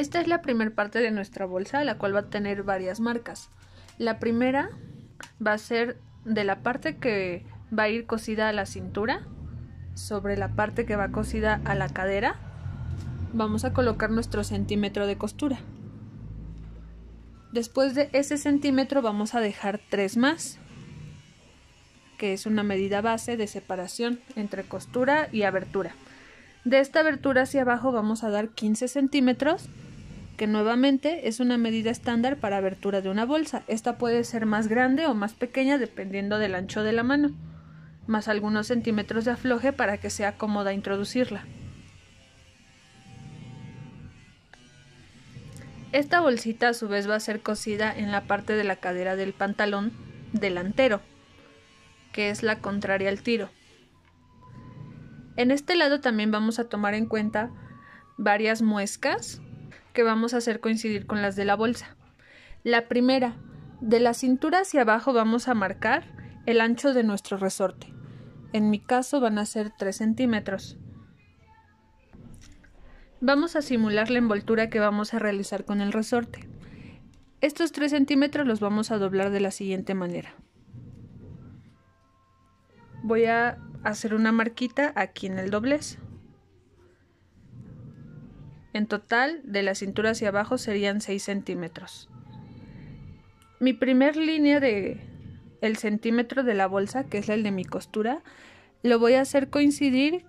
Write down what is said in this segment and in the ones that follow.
Esta es la primera parte de nuestra bolsa, la cual va a tener varias marcas. La primera va a ser de la parte que va a ir cosida a la cintura, sobre la parte que va cosida a la cadera, vamos a colocar nuestro centímetro de costura. Después de ese centímetro vamos a dejar tres más, que es una medida base de separación entre costura y abertura. De esta abertura hacia abajo vamos a dar 15 centímetros, que nuevamente es una medida estándar para abertura de una bolsa. Esta puede ser más grande o más pequeña dependiendo del ancho de la mano, más algunos centímetros de afloje para que sea cómoda introducirla. Esta bolsita a su vez va a ser cosida en la parte de la cadera del pantalón delantero, que es la contraria al tiro. En este lado también vamos a tomar en cuenta varias muescas que vamos a hacer coincidir con las de la bolsa. La primera, de la cintura hacia abajo vamos a marcar el ancho de nuestro resorte. En mi caso van a ser 3 centímetros. Vamos a simular la envoltura que vamos a realizar con el resorte. Estos 3 centímetros los vamos a doblar de la siguiente manera. Voy a hacer una marquita aquí en el doblez. En total, de la cintura hacia abajo serían 6 centímetros. Mi primer línea de el centímetro de la bolsa, que es el de mi costura, lo voy a hacer coincidir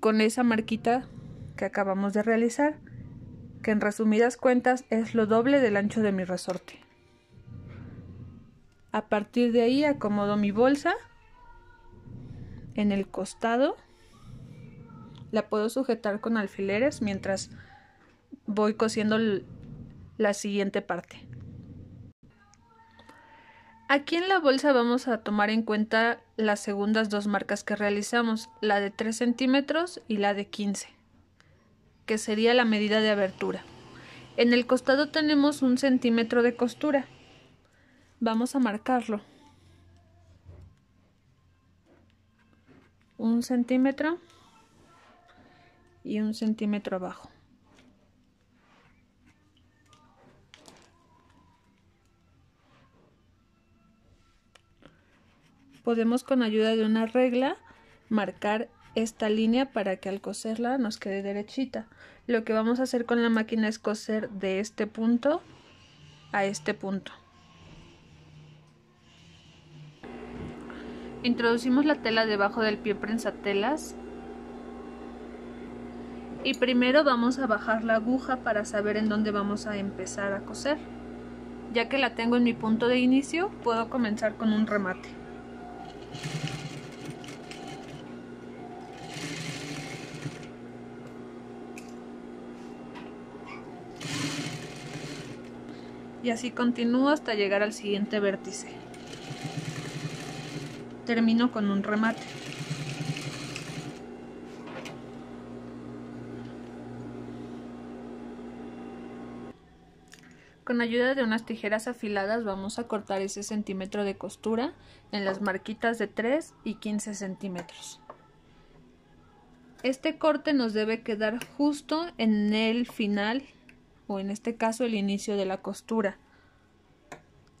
con esa marquita que acabamos de realizar, que en resumidas cuentas es lo doble del ancho de mi resorte. A partir de ahí acomodo mi bolsa en el costado. La puedo sujetar con alfileres mientras voy cosiendo la siguiente parte. Aquí en la bolsa vamos a tomar en cuenta las segundas dos marcas que realizamos, la de 3 centímetros y la de 15 que sería la medida de abertura. En el costado tenemos un centímetro de costura. Vamos a marcarlo. Un centímetro y un centímetro abajo. Podemos con ayuda de una regla marcar esta línea para que al coserla nos quede derechita. Lo que vamos a hacer con la máquina es coser de este punto a este punto. Introducimos la tela debajo del pie prensatelas y primero vamos a bajar la aguja para saber en dónde vamos a empezar a coser. Ya que la tengo en mi punto de inicio, puedo comenzar con un remate. Y así continúo hasta llegar al siguiente vértice. Termino con un remate. Con ayuda de unas tijeras afiladas vamos a cortar ese centímetro de costura en las marquitas de 3 y 15 centímetros. Este corte nos debe quedar justo en el final o en este caso el inicio de la costura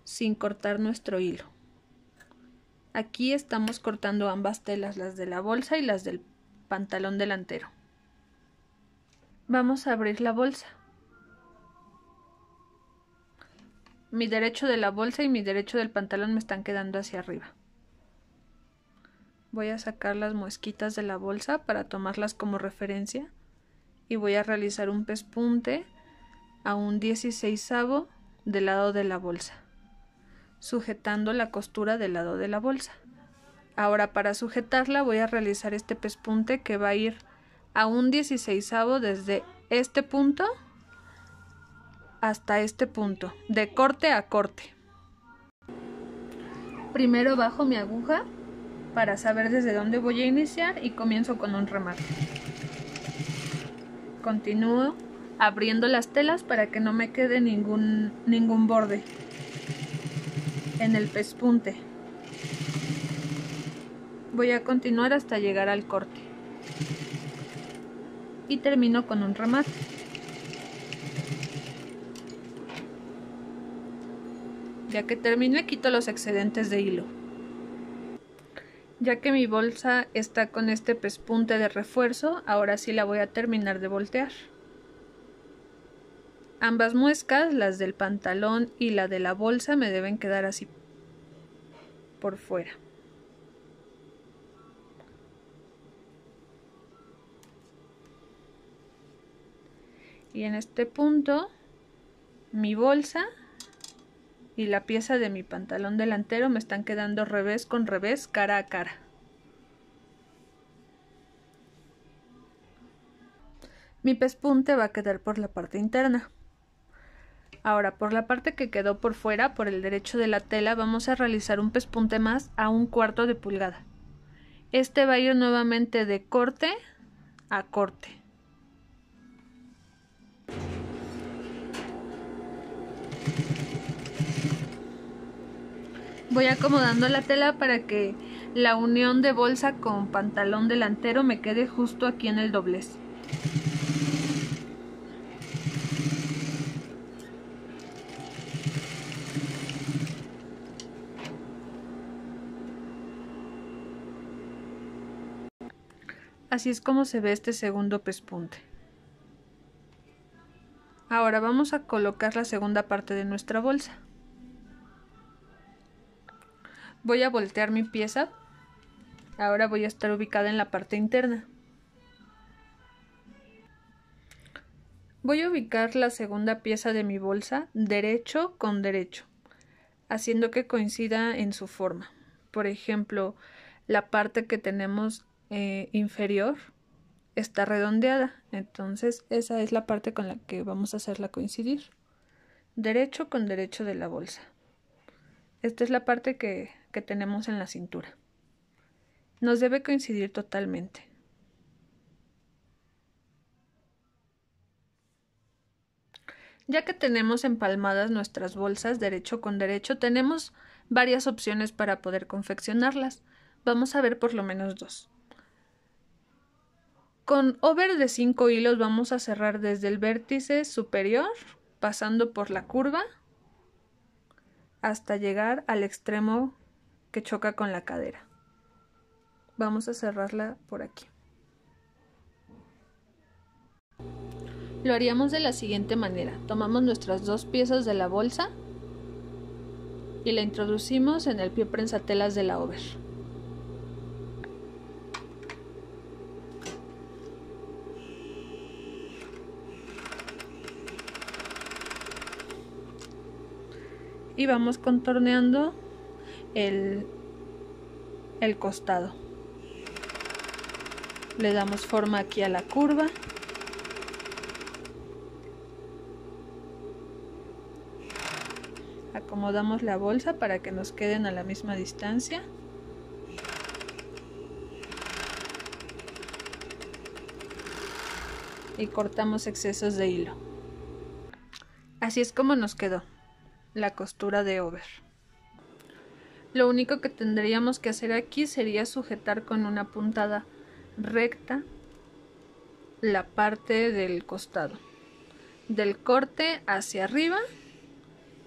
sin cortar nuestro hilo. Aquí estamos cortando ambas telas, las de la bolsa y las del pantalón delantero. Vamos a abrir la bolsa. Mi derecho de la bolsa y mi derecho del pantalón me están quedando hacia arriba. Voy a sacar las muesquitas de la bolsa para tomarlas como referencia y voy a realizar un pespunte a un 16 del lado de la bolsa, sujetando la costura del lado de la bolsa. Ahora para sujetarla voy a realizar este pespunte que va a ir a un 16 desde este punto hasta este punto, de corte a corte. Primero bajo mi aguja para saber desde dónde voy a iniciar y comienzo con un remate. Continúo abriendo las telas para que no me quede ningún, ningún borde en el pespunte. Voy a continuar hasta llegar al corte. Y termino con un remate. Ya que terminé quito los excedentes de hilo. Ya que mi bolsa está con este pespunte de refuerzo, ahora sí la voy a terminar de voltear. Ambas muescas, las del pantalón y la de la bolsa, me deben quedar así por fuera. Y en este punto, mi bolsa y la pieza de mi pantalón delantero me están quedando revés con revés, cara a cara. Mi pespunte va a quedar por la parte interna. Ahora, por la parte que quedó por fuera, por el derecho de la tela, vamos a realizar un pespunte más a un cuarto de pulgada. Este va a ir nuevamente de corte a corte. Voy acomodando la tela para que la unión de bolsa con pantalón delantero me quede justo aquí en el doblez. Así es como se ve este segundo pespunte. Ahora vamos a colocar la segunda parte de nuestra bolsa. Voy a voltear mi pieza. Ahora voy a estar ubicada en la parte interna. Voy a ubicar la segunda pieza de mi bolsa derecho con derecho, haciendo que coincida en su forma. Por ejemplo, la parte que tenemos eh, inferior está redondeada, entonces esa es la parte con la que vamos a hacerla coincidir. Derecho con derecho de la bolsa. Esta es la parte que, tenemos en la cintura. Nos debe coincidir totalmente. Ya que tenemos empalmadas nuestras bolsas derecho con derecho, tenemos varias opciones para poder confeccionarlas. Vamos a ver por lo menos dos. Con over de 5 hilos vamos a cerrar desde el vértice superior, pasando por la curva, hasta llegar al extremo que choca con la cadera. Vamos a cerrarla por aquí. Lo haríamos de la siguiente manera. Tomamos nuestras dos piezas de la bolsa y la introducimos en el pie prensatelas de la over. Y vamos contorneando el, el costado. Le damos forma aquí a la curva. Acomodamos la bolsa para que nos queden a la misma distancia. Y cortamos excesos de hilo. Así es como nos quedó la costura de over. Lo único que tendríamos que hacer aquí sería sujetar con una puntada recta la parte del costado. Del corte hacia arriba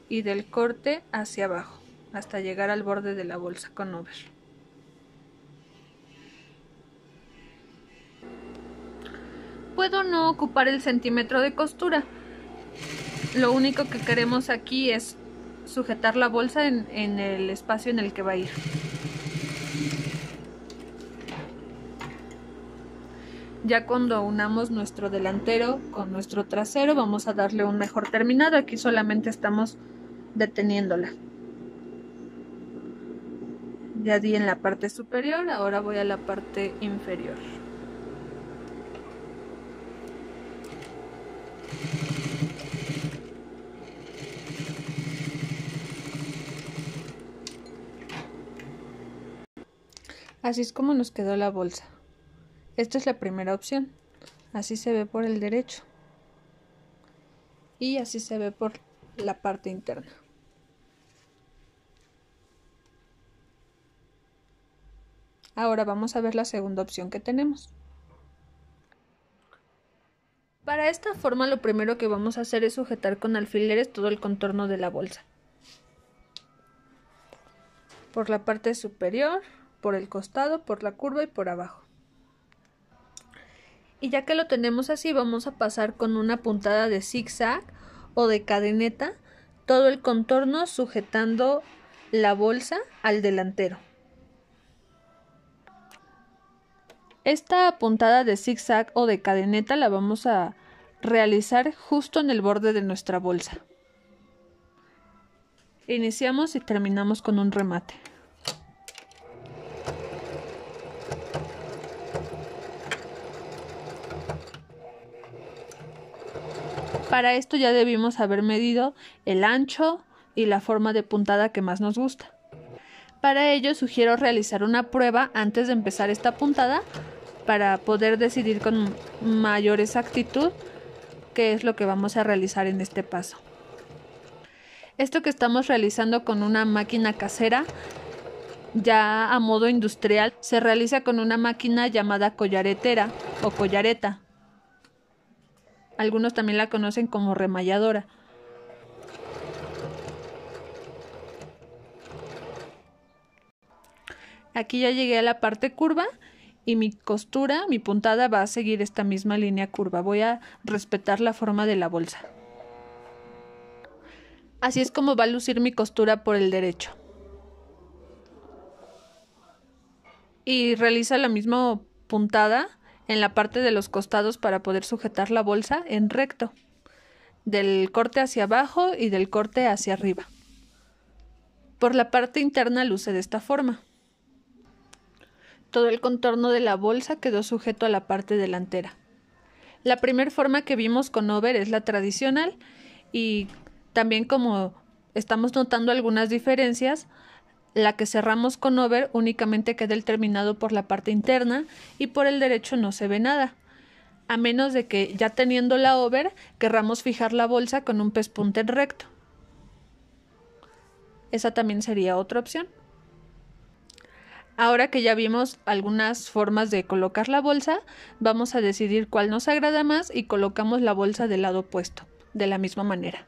y del corte hacia abajo hasta llegar al borde de la bolsa con over. Puedo no ocupar el centímetro de costura. Lo único que queremos aquí es sujetar la bolsa en, el espacio en el que va a ir. Ya cuando unamos nuestro delantero con nuestro trasero vamos a darle un mejor terminado. Aquí solamente estamos deteniéndola. Ya di en la parte superior, ahora voy a la parte inferior. Así es como nos quedó la bolsa. Esta es la primera opción. Así se ve por el derecho. Y así se ve por la parte interna. Ahora vamos a ver la segunda opción que tenemos. Para esta forma lo primero que vamos a hacer es sujetar con alfileres todo el contorno de la bolsa. por la parte superior, por el costado, por la curva y por abajo. Y ya que lo tenemos así, vamos a pasar con una puntada de zigzag o de cadeneta todo el contorno sujetando la bolsa al delantero. Esta puntada de zigzag o de cadeneta la vamos a realizar justo en el borde de nuestra bolsa. Iniciamos y terminamos con un remate. Para esto ya debimos haber medido el ancho y la forma de puntada que más nos gusta. Para ello sugiero realizar una prueba antes de empezar esta puntada para poder decidir con mayor exactitud qué es lo que vamos a realizar en este paso. Esto que estamos realizando con una máquina casera ya a modo industrial se realiza con una máquina llamada collaretera o collareta algunos también la conocen como remalladora. Aquí ya llegué a la parte curva y mi costura, mi puntada va a seguir esta misma línea curva. Voy a respetar la forma de la bolsa. Así es como va a lucir mi costura por el derecho. Y realiza la misma puntada en la parte de los costados para poder sujetar la bolsa en recto, del corte hacia abajo y del corte hacia arriba. Por la parte interna luce de esta forma. Todo el contorno de la bolsa quedó sujeto a la parte delantera. La primera forma que vimos con over es la tradicional y también como estamos notando algunas diferencias, la que cerramos con over únicamente queda el terminado por la parte interna y por el derecho no se ve nada, a menos de que ya teniendo la over querramos fijar la bolsa con un pespunte recto. Esa también sería otra opción. Ahora que ya vimos algunas formas de colocar la bolsa, vamos a decidir cuál nos agrada más y colocamos la bolsa del lado opuesto, de la misma manera.